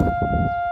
えっ?